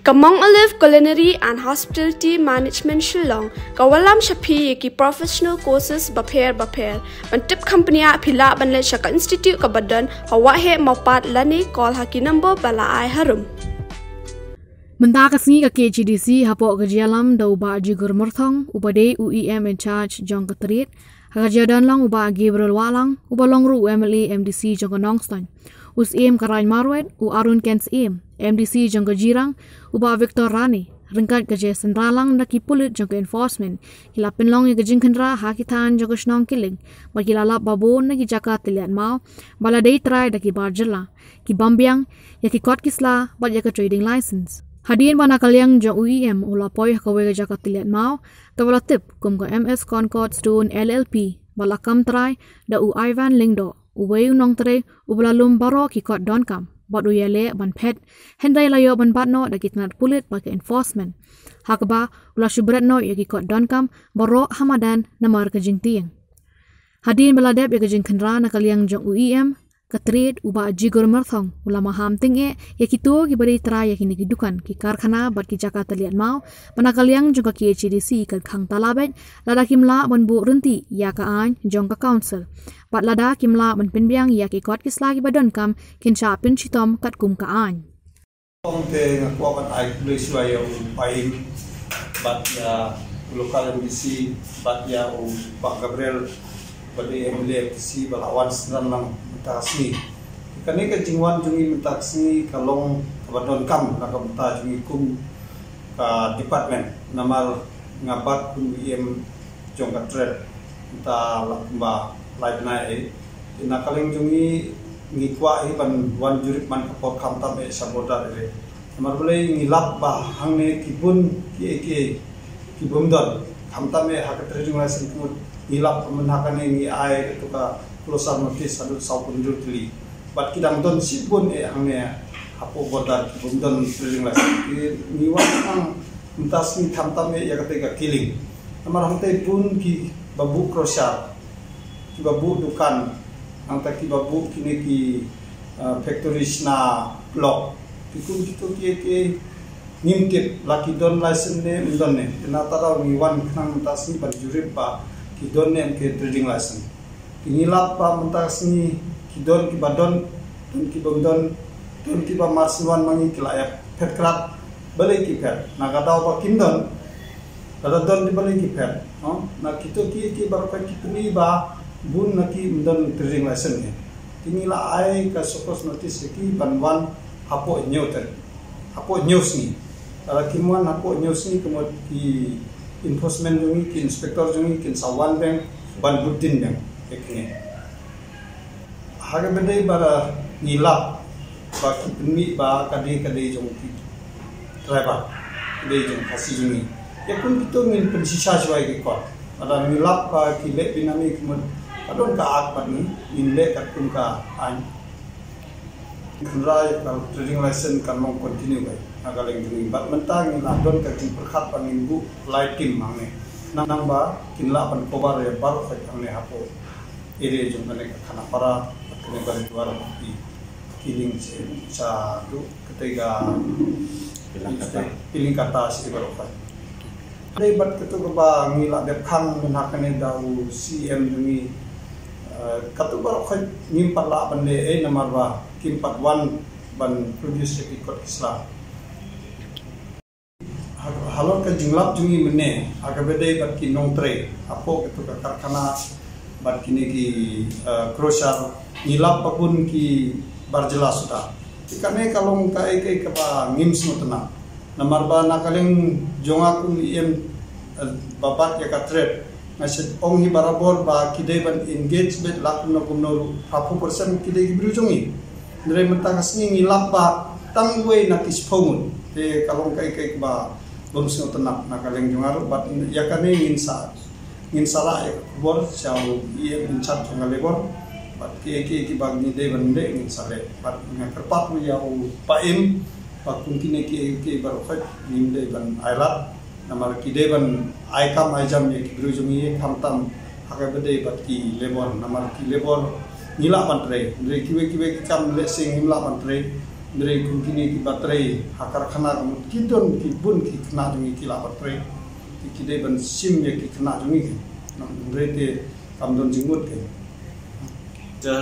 Kamang Olive Culinary and Hospitality Management Shillong. Kawalam shapi ki professional courses bapher ban tip company a phila ban le shaka institute ka badan hawa he mapat lani call haki number bala ai harum. Menta kasngi ka KGDC hapo ka jialam da uba ji gurmurthong ubade UEM in charge jong ka trit ha jadan lang uba Gabriel Walang uba longru MLA MDC jong ka us em karai marwet u arun kens em MDC jangka jirang Rani ringkat ke Jason Ralang na kipulit jangka enforcement kila penlong yang kejing kendra hakitan jangka snong kiling bagi lala babo na ki jaka tilian mau bala day try da ki barjela ki bambiang ya ki kot kisla trading license. Hadian bana kaliang jang UEM ula poy ka wega jaka tilian mau ka tip kum ka MS Concord Stone LLP bala kam try da u Ivan Lingdo uwe nong tre ublalum baro ki kot don kam. Bot uyele ban pet. Hendai layo ban bat no da kit nat pulit ba enforcement. Hakba ula shubrat no ya ki kot don kam baro hamadan namar ka jing tiang hadin beladep ya ka jing na kaliang jong uem katrit uba jigor marthong ulama ham tinge ya kito ki bari tra ya kini dukan ki karkhana bat ki Jakarta liat mau. Panakaliang jong ka ki HDC ka khang talabet. Lada kimla ban bu renti ya ka an jong ka council. Pat lada kimla ban pinbiang ya ki kot ki slagi badon kam kin cha pin chitom kat kum ka an Ong te ngakwa kan ai kulay siya yung paing bat ya lokal MBC bat ya o Pak Gabriel bali MLA si balawan senan lang taksi kani ka jingwan jungi taksi kalong kabadon kam na kabta jungi kum ka department. Namal ngabat kum iem jong ka tred ta lakba light na e ina kaling jungi ngikwa i ban wan jurip man kapor kam tam e saboda e. Namar boleh ngilap ba hangne kibun ki ki kibum don kam tam e hakatre jungi lasen kumut ngilap menhakan ngi ai itu ka closer notice adu sau punjur tili. Bat kidang don sibun e angne hapo bodar bum don trilling las ni wan ang entas ni tham tam e ya kate ka killing amar hante pun ki babu crosser ki babu dukan. Ang ta ki babu kini ki factory na block. Ki kun ki ki ke ngimtip laki don license ne don ne na tara ni wan khang tas ni ban jurip ba ki don ne ke trading license. Kinilap pa mentas ni kidon ki badon tun ki bogdon tun ki pa marsiwan mangi kilayap pet krat balik ki pet. Na kadau pa kindon kada don di balik ki pet. Na kito ki ki bar pa ki tuni ba bun na ki mdon trading lesson ni. Kinila ai ka sokos notice ki banwan hapo nyoter hapo news ni kada kimwan hapo news ni kumot ki enforcement jungi ki inspector jungi ki sawan bank ban buddin bank ekne. Haga bedai bara nilap ba kipni ba kade kade jong ki kade jong kasi jungi. Ya kun kito min pensisa jwai ke kot ada nilap ba ki le binami kumon adon ka ak pat ni in le an. Kunrai ka trading license long continue bai agaleng jungi bat mentang ni ka tin perkhat pangin bu light team mangne nang ba kinla pan kobar ya bar fa angne hapo. Ere jong kane kana para kane bari duara di kiling se sa du ketiga piling kata si baru fa Ada bat ketu ba ngila de khang mun hakane dau CM dungi katu baru fa ngimpat la bande e namar ba kimpat wan ban produce ki kot islam halor ka jinglap jungi mene aga bede bat ki nong tre. Apo ketu ka karkhana bat kini ki crusher nilap papun ki barjela sudah ikane kalong ka ek ek ba ngim smutna namar ba nakaling jonga ku iem uh, babat ya katret. Nasit ong hi barabor ba kide ban engage bet lakun na kumno hapu persen kide ki brujungi ndre mentangas ni ngilap ba tangwe na kispongun te kalong ka ek ba bom smutna nakaling jonga bat yakane ngin sa ngin sala ya. Bor siaw iye min chat nga lebor. Bat ki ki ki bag ni de bande ngin sale bat nga kerpat mu ya pa im pa kun ki ne ki ki bar khat nim de ban ailat. Namar ki de ban ai kam ai jam ye ki bru jum ye kam tam. Haka bade bat ki lebor. Namar ki lebor. Nila ban tre re ki we ki we kam le sing nila ban tre Dari kini ki baterai hakar khana kamu kidon ki bun ki khana dungi ki la baterai ki kidai ban sim ya ki khana dungi ki nam dari te jingmut ke